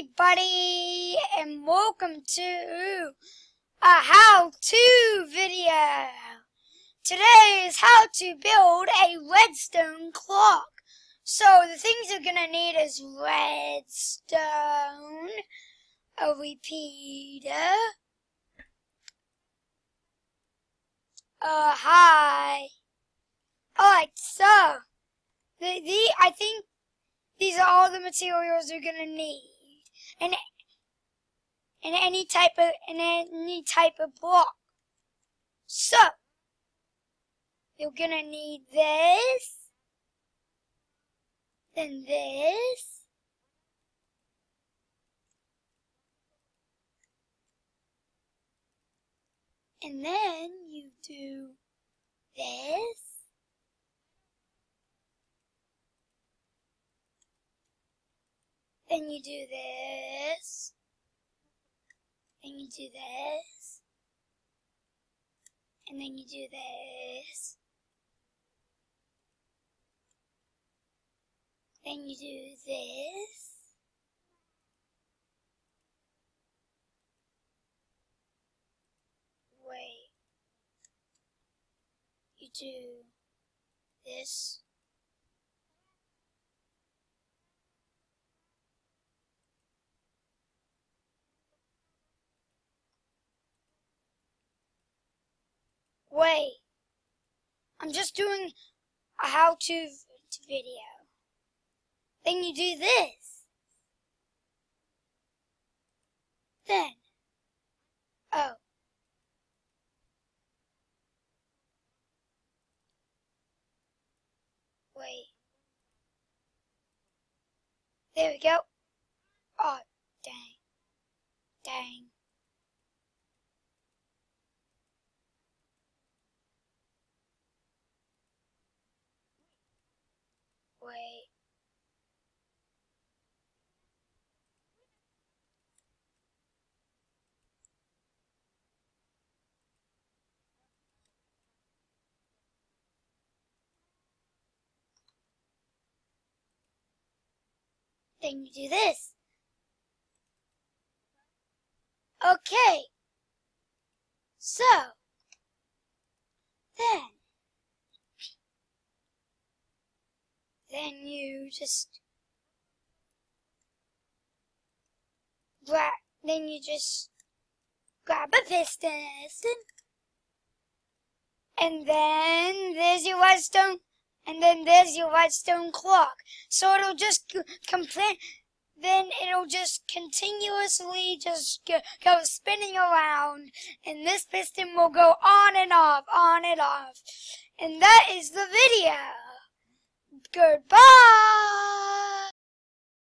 everybody and welcome to a how-to video. Today is how to build a redstone clock. So the things you're gonna need is redstone, a repeater, a high, alright so, the, the, I think these are all the materials you're gonna need. And and any type of and any type of block. So you're gonna need this, then this, and then you do this. Then you do this. Do this. And then you do this. Then you do this. Wait. You do this. Wait. I'm just doing a how-to video. Then you do this. Then. Oh. Wait. There we go. Oh, Then you do this. Okay. So, then, then you just grab, then you just grab a piston, and then there's your redstone, and then there's your redstone clock. So it'll just complete, then it'll just continuously just go, go spinning around, and this piston will go on and off, on and off. And that is the video. Goodbye.